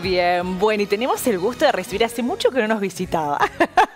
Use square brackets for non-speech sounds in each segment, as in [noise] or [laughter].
bien, bueno, y tenemos el gusto de recibir hace mucho que no nos visitaba. [laughs]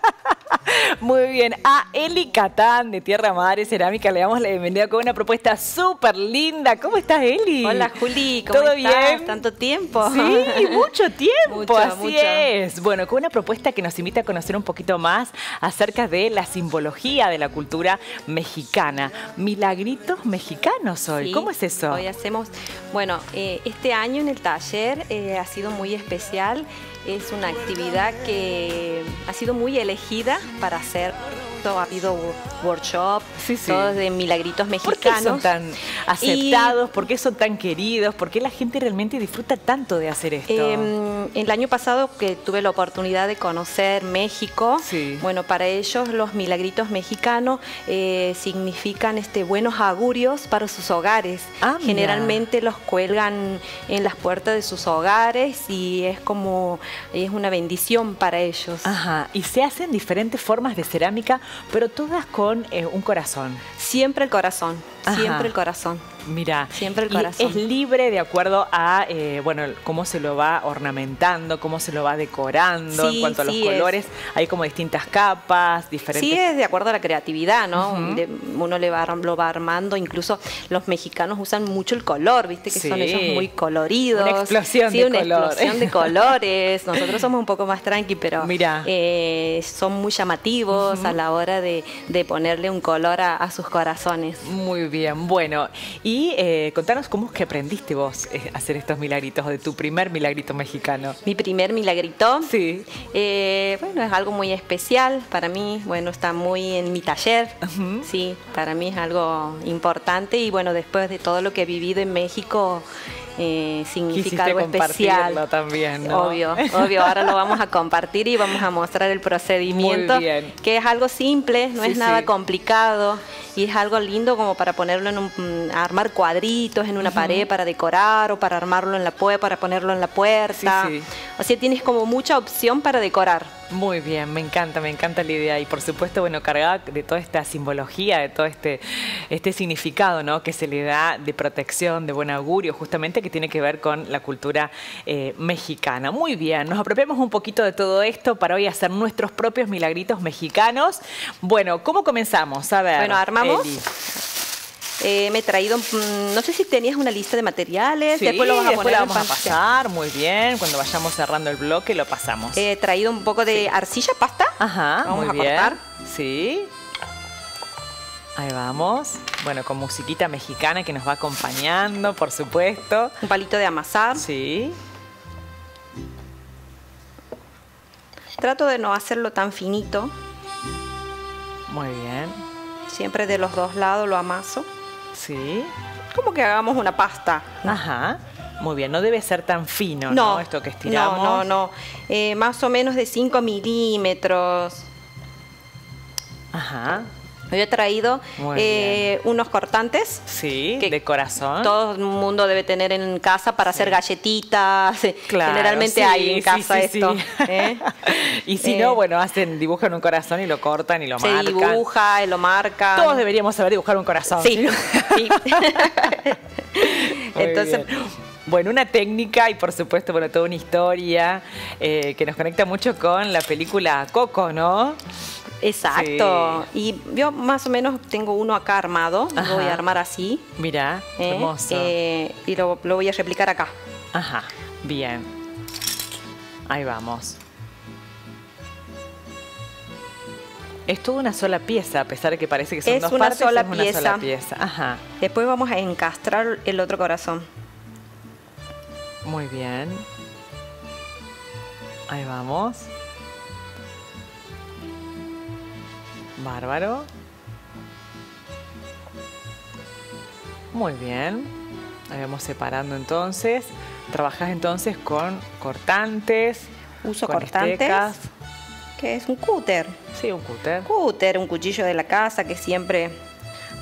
Muy bien, a Eli Catán de Tierra Madre Cerámica le damos la bienvenida con una propuesta súper linda. ¿Cómo estás, Eli? Hola, Juli, ¿cómo ¿Todo estás? bien? Tanto tiempo. Sí, mucho tiempo, Mucho, así mucho. es. Bueno, con una propuesta que nos invita a conocer un poquito más acerca de la simbología de la cultura mexicana. Milagritos mexicanos hoy, Sí, ¿cómo es eso? Hoy hacemos, bueno, eh, este año en el taller eh, ha sido muy especial. Es una actividad que ha sido muy elegida para hacer. placer. Ha habido workshop, Sí, sí. todos de milagritos ¿Por qué mexicanos. son tan aceptados? ¿Por qué son tan queridos? ¿Por qué la gente realmente disfruta tanto de hacer esto? Eh, el año pasado que tuve la oportunidad de conocer México, Sí. bueno, para ellos los milagritos mexicanos eh, significan este, buenos augurios para sus hogares. Ah. Generalmente los cuelgan en las puertas de sus hogares y es como, es una bendición para ellos. Ajá, y se hacen diferentes formas de cerámica, pero todas con eh, un corazón. Siempre el corazón, Ajá. siempre el corazón. Mira, Siempre el y corazón. es libre de acuerdo a eh, bueno cómo se lo va ornamentando, cómo se lo va decorando Sí, en cuanto a los es. colores. Hay como distintas capas, diferentes. Sí, es de acuerdo a la creatividad, ¿no? De- uno le va, lo va armando, incluso los mexicanos usan mucho el color, ¿viste? Que son ellos muy coloridos. Una explosión sí, de una color. explosión de colores. [laughs] Nosotros somos un poco más tranqui, pero Mirá. eh, son muy llamativos a la hora de, de ponerle un color a, a sus corazones. Muy bien, bueno, y eh, contanos cómo es que aprendiste vos eh, a hacer estos milagritos, o de tu primer milagrito mexicano. Mi primer milagrito. Sí. Eh, bueno, es algo muy especial para mí. Bueno, está muy en mi taller. Sí, para mí es algo importante y bueno, después de todo lo que he vivido en México, eh, significa Quisiste algo especial. también, ¿no? Obvio, obvio. Ahora lo vamos a compartir y vamos a mostrar el procedimiento, que es algo simple, no Sí, es nada sí. complicado y es algo lindo como para ponerlo en un, mm, armar cuadritos en una pared para decorar o para armarlo en la puerta, para ponerlo en la puerta. Sí, sí. O sea, tienes como mucha opción para decorar. Muy bien, me encanta, me encanta la idea y por supuesto, bueno, cargada de toda esta simbología, de todo este, este significado, ¿no? Que se le da de protección, de buen augurio, justamente que tiene que ver con la cultura eh, mexicana. Muy bien, nos apropiamos un poquito de todo esto para hoy hacer nuestros propios milagritos mexicanos. Bueno, ¿cómo comenzamos? A ver. Bueno, armamos. Eli. Eh, me he traído, mm, no sé si tenías una lista de materiales, Sí, después lo vas a poner la vamos a pasar, muy bien. Cuando vayamos cerrando el bloque lo pasamos. He traído un poco de arcilla, pasta. Ajá, Vamos muy a bien. cortar. Sí. Ahí vamos. Bueno, con musiquita mexicana que nos va acompañando, por supuesto. Un palito de amasar. Sí. Trato de no hacerlo tan finito. Muy bien. Siempre de los dos lados lo amaso. Sí. Como que hagamos una pasta. Ajá. Muy bien. No debe ser tan fino, ¿no? Esto que estiramos. No, no, no. Eh, más o menos de 5 milímetros. Ajá. He traído eh, unos cortantes. Sí, que de corazón. Todo el mundo debe tener en casa para hacer galletitas. [laughs] Claro, Generalmente sí, hay en casa sí, esto. ¿eh? [laughs] y si Eh, no, bueno, hacen, dibujan un corazón y lo cortan y lo Se marcan. dibuja, lo marca. Todos deberíamos saber dibujar un corazón. Sí, [laughs] Entonces, bien. Bueno, una técnica y por supuesto, bueno, toda una historia eh, que nos conecta mucho con la película Coco, ¿no? Exacto. Y yo más o menos tengo uno acá armado. Lo voy a armar así. Mira, ¿eh? hermoso. Eh, y lo, lo voy a replicar acá. Ajá, bien. Ahí vamos. Es toda una sola pieza, a pesar de que parece que son Es dos una partes, sola es una sola pieza. Ajá, Después vamos a encastrar el otro corazón. muy bien. Ahí vamos. Bárbaro. Muy bien. Ahí vamos separando entonces. Trabajas entonces con cortantes. Uso con cortantes. estecas. Que es un cúter. Sí, un cúter. Cúter, un cuchillo de la casa que siempre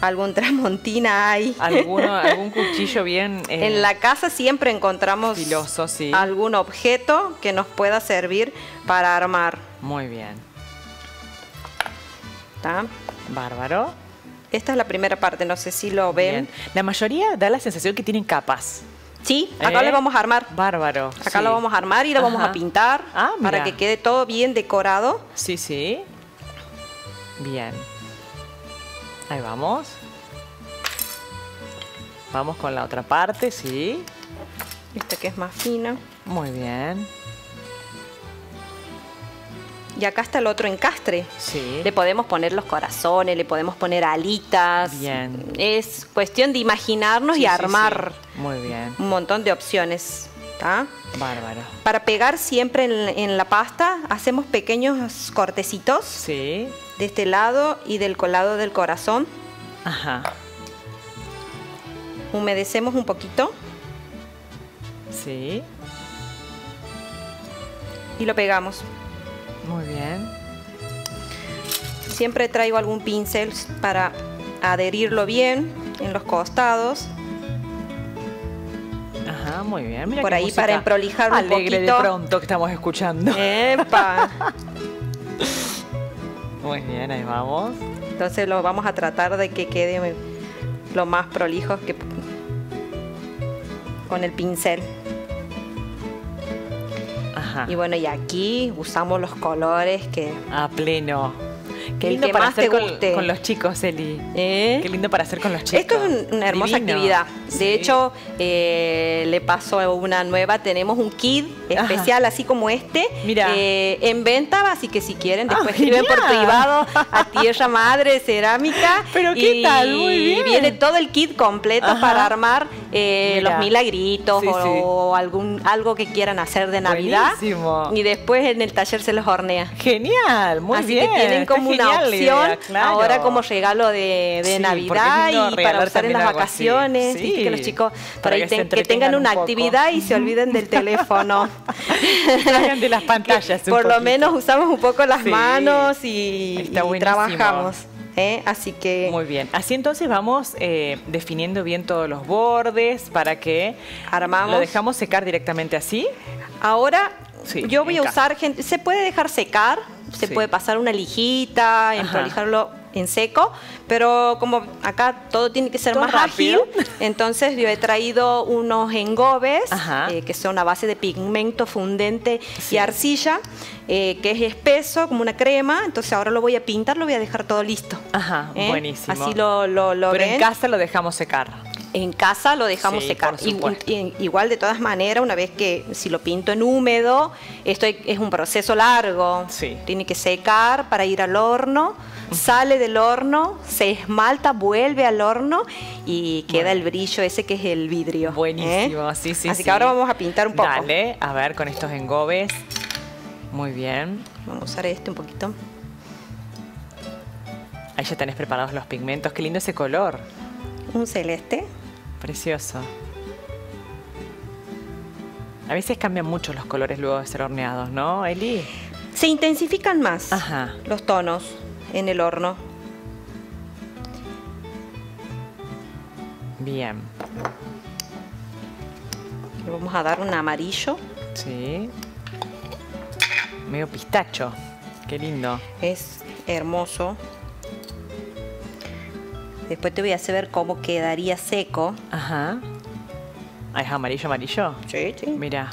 algún [laughs] tramontina hay. ¿Alguno, [laughs] algún cuchillo bien eh, En la casa siempre encontramos filoso, sí. algún objeto que nos pueda servir para armar. Muy bien. Bárbaro. Esta es la primera parte, no sé si lo ven. Bien. La mayoría da la sensación que tienen capas. Sí, acá ¿Eh? le vamos a armar. Bárbaro. Acá sí. lo vamos a armar y lo vamos a pintar Ah, para que quede todo bien decorado. Sí, sí. Bien. Ahí vamos. Vamos con la otra parte, sí. Esta que es más fina. Muy bien. Y acá está el otro encastre. Sí. Le podemos poner los corazones, le podemos poner alitas. Bien. Es cuestión de imaginarnos Sí, y armar sí. Muy bien. un montón de opciones. ¿tá? Bárbaro. Para pegar siempre en, en la pasta, hacemos pequeños cortecitos Sí. de este lado y del colado del corazón. Ajá. Humedecemos un poquito Sí. y lo pegamos. Muy bien. Siempre traigo algún pincel para adherirlo bien en los costados. Ajá, muy bien. Mira Por ahí para emprolijar un alegre poquito. de pronto que estamos escuchando. ¡Epa! [laughs] Muy bien, ahí vamos. Entonces lo vamos a tratar de que quede lo más prolijo que con el pincel. Ajá. Y bueno, y aquí usamos los colores que A pleno. Qué lindo que para hacer con, con los chicos, Eli. ¿Eh? Qué lindo para hacer con los chicos. Esto es un- una hermosa Divino. actividad. Sí. De hecho, eh, le paso una nueva. Tenemos un kit Ajá. especial, así como este, Mira. eh, en venta. Así que si quieren, Ah, después escriben por privado [laughs] a Tierra Madre Cerámica. Pero qué y tal, muy bien. viene todo el kit completo Ajá. para armar eh, los milagritos Sí, o, sí. o algún algo que quieran hacer de Navidad. Buenísimo. Y después en el taller se los hornea. Genial, muy Así bien. que tienen está como una opción idea, claro. ahora como regalo de, de Navidad y para usar en las vacaciones. Sí, que los chicos para que ten- tengan una un actividad y se olviden del [laughs] teléfono. Salgan de las [laughs] pantallas. por lo menos usamos un poco las Sí, manos y, está y buenísimo. trabajamos. ¿eh? Así que Muy bien. Así entonces vamos eh, definiendo bien todos los bordes para que Armamos. lo dejamos secar directamente así. ahora Sí, yo voy en a usar, se puede dejar secar, se Sí. puede pasar una lijita, Ajá. emprolijarlo en seco, pero como acá todo tiene que ser Todo más rápido. ágil, entonces yo he traído unos engobes eh, que son a base de pigmento fundente Sí. y arcilla, eh, que es espeso como una crema, entonces ahora lo voy a pintar, lo voy a dejar todo listo. Ajá, ¿eh? buenísimo. Así lo, lo, lo Pero en casa lo dejamos secar. En casa lo dejamos Sí, secar. igual de todas maneras, una vez que si lo pinto en húmedo, esto es un proceso largo. Sí. Tiene que secar para ir al horno, sale del horno, se esmalta, vuelve al horno y queda Bueno. el brillo ese que es el vidrio. ¿eh? Buenísimo, sí, sí, Así sí. que ahora vamos a pintar un poco. Dale, a ver con estos engobes. Muy bien. Vamos a usar este un poquito. Ahí ya tenés preparados los pigmentos. Qué lindo ese color. Un celeste. Precioso. A veces cambian mucho los colores luego de ser horneados, ¿no, Eli? Se intensifican más Ajá. los tonos en el horno. Bien. Le vamos a dar un amarillo. Sí. Medio pistacho. Qué lindo. Es hermoso. Después te voy a hacer ver cómo quedaría seco. Ajá. Ah, ¿Es amarillo, amarillo? Sí, sí. Mira.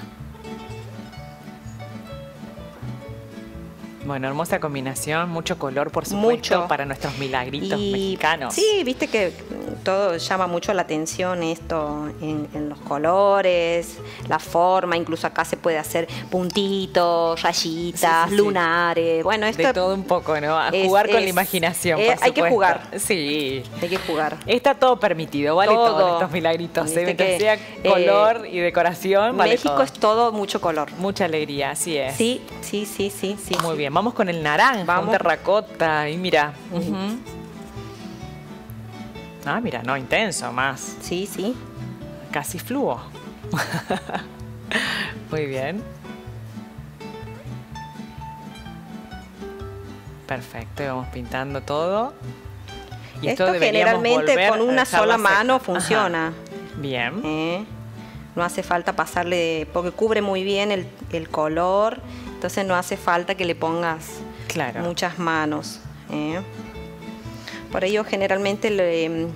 Bueno, hermosa combinación, mucho color, por supuesto, Mucho. para nuestros milagritos mexicanos. Sí, viste que todo llama mucho la atención esto en, en los colores, la forma, incluso acá se puede hacer puntitos, rayitas, Sí, sí, sí. lunares. Bueno, esto De todo un poco, ¿no? A es- jugar con la imaginación. eh, por hay que jugar. Sí. hay que jugar. Está todo permitido, vale todo, Todo. estos milagritos. ¿eh? Que, sea eh, color y decoración, vale México todo. es todo mucho color. Mucha alegría, así es. Sí, sí, sí, sí, sí. Muy sí. bien, vamos con el naranja, un Vamos. terracota. Y mira. Ah, mira, no, intenso, más. Sí, sí. Casi fluo. [laughs] Muy bien. Perfecto, y vamos pintando todo. Esto deberíamos generalmente con una sola mano seca. funciona. Ajá. Bien. ¿eh? No hace falta pasarle, porque cubre muy bien el, el color, entonces no hace falta que le pongas Claro. muchas manos. ¿eh? Por ello generalmente le,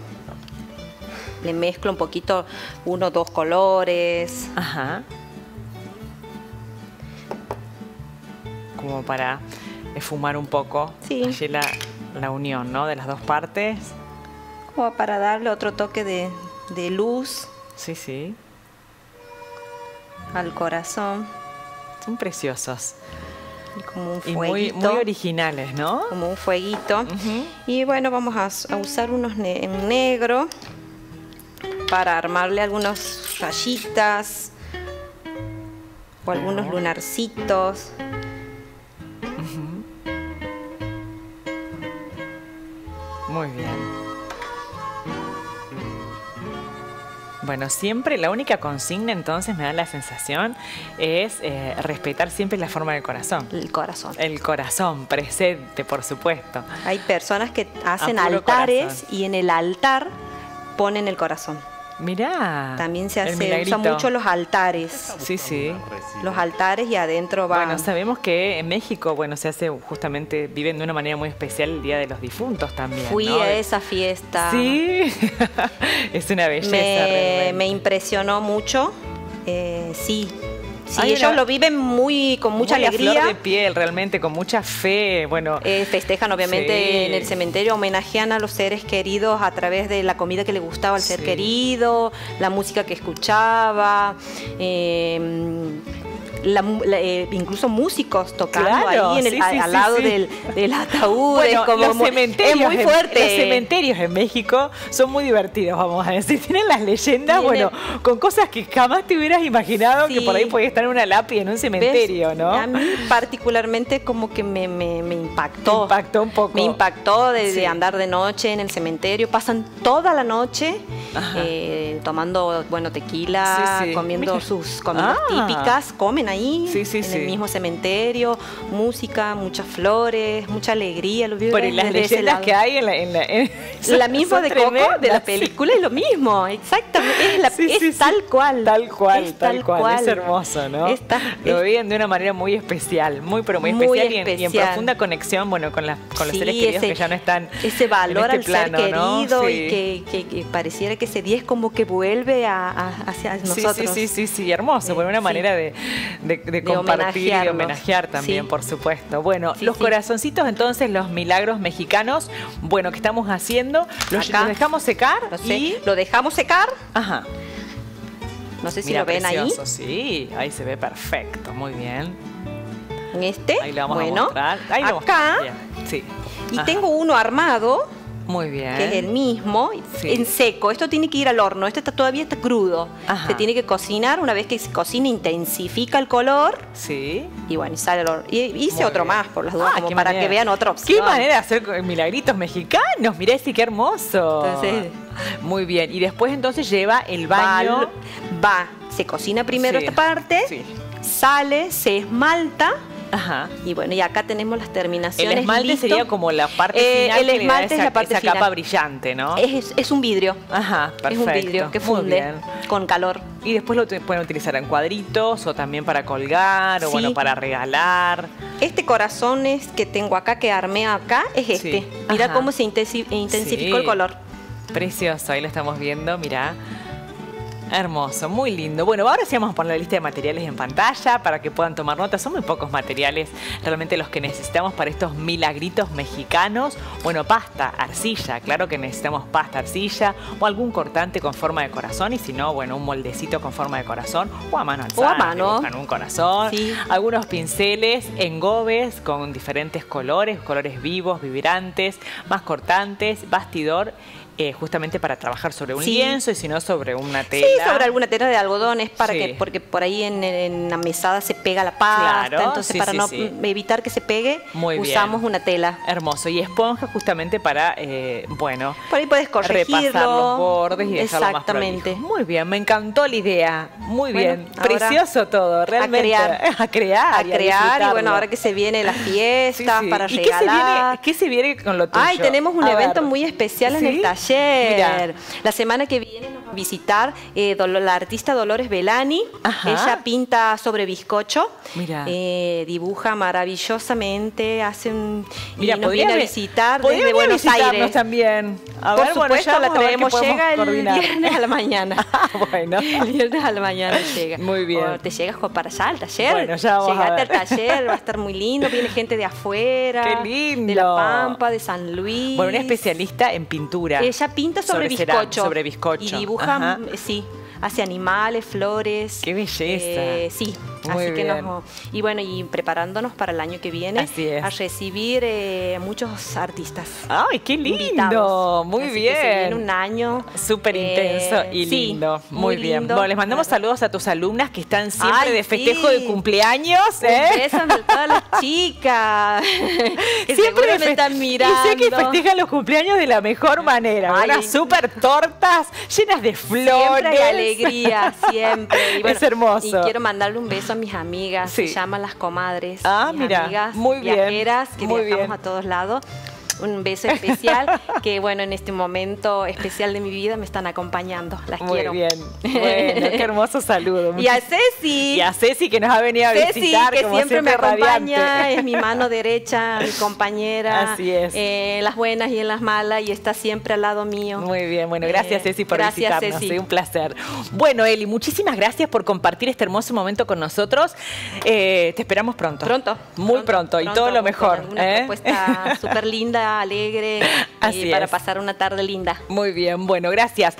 le mezclo un poquito, uno o dos colores. Ajá. Como para esfumar un poco Sí. allí la, la unión, ¿no? De las dos partes. Como para darle otro toque de, de luz Sí, sí. al corazón. Son preciosos. Como un Y muy, fueguito. muy originales, ¿no? como un fueguito. Y bueno, vamos a, a usar unos ne- en negro para armarle algunas rayitas o algunos lunarcitos. Muy bien. Bueno, siempre la única consigna entonces me da la sensación es eh, respetar siempre la forma del corazón. El corazón. El corazón presente, por supuesto. Hay personas que hacen altares corazón. y en el altar ponen el corazón. Mirá. También se hace, milagrito. usa mucho los altares. Sí, sí. Los altares y adentro va. Bueno, sabemos que en México, bueno, se hace justamente, viven de una manera muy especial el Día de los Difuntos también. Fui ¿no? a esa fiesta. Sí, [laughs] es una belleza. me, realmente. me impresionó mucho. Eh, sí, sí ellos una- lo viven muy con mucha Muy alegría. flor de piel, realmente, con mucha fe. Bueno, Eh, festejan obviamente Sí. en el cementerio, homenajean a los seres queridos a través de la comida que le gustaba al ser querido, la música que escuchaba, eh, la mu- la- eh, incluso músicos tocando Claro, ahí en el, sí, a- sí, al lado sí. Del, del [laughs] ataúd. Bueno, es como los muy- cementerios es muy en- fuerte. los cementerios en México son muy divertidos, vamos a decir. [laughs] Tienen las leyendas, bueno, con cosas que jamás te hubieras imaginado que por ahí podía estar en una lápida en un ¿Ves? cementerio, ¿no? A mí particularmente como que me, me- me impactó. Impactó un poco. Me impactó de, andar de noche en el cementerio. Pasan toda la noche eh, tomando, bueno, tequila, comiendo Mira. sus comidas Ah. típicas. Comen ahí Sí, sí, en sí. el mismo cementerio. Música, muchas flores, mucha alegría. Lo viven Pero las leyendas que hay en la... En la, en- [laughs] La [laughs] son- misma de Coco, de la película, es lo mismo, exactamente, es, la- tal cual. Tal cual, Es tal, cual. Es hermoso, ¿no? Lo viven de una manera muy especial, muy pero muy, Muy especial, y en- Y, en, especial. profunda conexión, bueno, con, las con los seres queridos ese- que ya no están ese valor en al este plano, ser querido y que, que- que pareciera que ese día es como que vuelve a, a- hacia Sí, nosotros. Sí, sí, sí, sí, hermoso, por una manera de, de- de compartir y homenajear también, Sí. por supuesto. Bueno, Sí, los sí. corazoncitos, entonces, los milagros mexicanos, bueno, que estamos haciendo, los, Acá. los dejamos secar Lo, sé. y... Lo dejamos secar, Ajá. no sé si Mira, lo ven precioso, Sí, ahí se ve perfecto, muy bien. ahí, en este. Ahí lo vamos bueno, a mostrar. Ahí lo acá. Sí. y Ajá. tengo uno armado, Muy bien. que es el mismo, Sí. en seco. Esto tiene que ir al horno, este está, todavía está crudo. Ajá. Se tiene que cocinar, una vez que se cocina intensifica el color Sí. y bueno, y sale al horno. Y hice Muy otro bien. más, por las dudas, Ah, como para manera. que vean otra opción. Qué manera de hacer milagritos mexicanos, mirá ese qué hermoso. Entonces- Muy bien. Y después entonces lleva el baño. va, se cocina primero Sí, esta parte, sí. sale, se esmalta Ajá. y bueno, y acá tenemos las El terminaciones. esmalte listo. sería como la parte Eh, final el que le da esmalte esa, es la parte esa capa final. brillante, ¿no? Es, es un vidrio. Ajá, perfecto. Es un vidrio que funde con calor. Y después lo pueden utilizar en cuadritos o también para colgar o bueno, para regalar. Este corazón es que tengo acá, que armé acá, es este. Sí. Mira cómo se intensi- intensificó Sí. el color. Precioso, ahí lo estamos viendo, mirá. Hermoso, muy lindo. Bueno, ahora sí vamos a poner la lista de materiales en pantalla para que puedan tomar nota. Son muy pocos materiales realmente los que necesitamos para estos milagritos mexicanos. Bueno, pasta, arcilla, claro que necesitamos pasta, arcilla o algún cortante con forma de corazón y si no, bueno, un moldecito con forma de corazón o a mano alzada. O a mano. un corazón. Sí. Algunos pinceles, engobes con diferentes colores, colores vivos, vibrantes, más cortantes, bastidor. Eh, justamente para trabajar sobre un Sí. lienzo y si no sobre una tela. Sí, sobre alguna tela de algodones para Sí. que, porque por ahí en, en la mesada se pega la pasta, Claro, entonces sí, para no evitar que se pegue, Muy bien. usamos una tela. Hermoso. Y esponja justamente para, eh, bueno, Por ahí puedes corregirlo. repasar los bordes y dejarlo Exactamente. Muy bien, me encantó la idea. Muy Bueno, bien. Precioso todo, realmente. crear. A [laughs] crear. A crear y bueno, ahora que se vienen las [laughs] fiestas para ¿Y qué se, viene, regalar. qué se viene con lo tuyo? Ay, tenemos un A evento ver. muy especial en el taller. Mira. La semana que viene nos va visitar eh, la artista Dolores Belani. Ella pinta sobre bizcocho. Mira. Eh, dibuja maravillosamente. Hace un. Mira, y nos viene a visitar desde Buenos Aires. también. A Por supuesto, la traemos. Llega [laughs] [laughs] el viernes a la mañana. Ah, bueno. El viernes [laughs] a la mañana llega. Muy bien. te llegas para allá al taller. Bueno, ya vamos Llegate al taller, va a estar muy lindo. Viene gente de afuera. Qué lindo. De La Pampa, de San Luis. Bueno, una especialista en pintura. Ella pinta sobre, bizcocho. sobre bizcocho. Y dibuja, sí, hace animales, flores. ¡Qué belleza! Eh, sí, así que nos, y bueno, y preparándonos para el año que viene a recibir eh, muchos artistas. ¡Ay, qué lindo! Muy bien. se viene un año súper intenso eh, y lindo. muy, bien. Bueno, les mandamos saludos a tus alumnas que están siempre de festejo de cumpleaños. ¿eh? A todas las [laughs] chicas que siempre me están mirando. Y sé que festejan los cumpleaños de la mejor manera. Unas súper tortas llenas de flores alegría, siempre. [laughs] es hermoso. Y quiero mandarle un beso mis amigas, se llaman las comadres. Ah, mira, amigas muy viajeras que muy viajamos a todos lados un beso especial que bueno, en este momento especial de mi vida me están acompañando. Las Muy quiero. bien. Bueno, qué hermoso saludo. [laughs] Y a Ceci. Y a Ceci que nos ha venido a visitar. que siempre, me acompaña, es mi mano derecha, mi [laughs] compañera. Así es. Eh, en las buenas y en las malas y está siempre al lado mío. Muy bien, bueno, gracias eh, Ceci por gracias, visitarnos. Ceci. un placer. Bueno, Eli, muchísimas gracias por compartir este hermoso momento con nosotros. Eh, te esperamos pronto. Pronto. Muy pronto, y todo lo mejor. Una propuesta [laughs] súper linda alegre y para pasar una tarde linda. Muy bien, bueno, gracias.